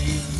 name.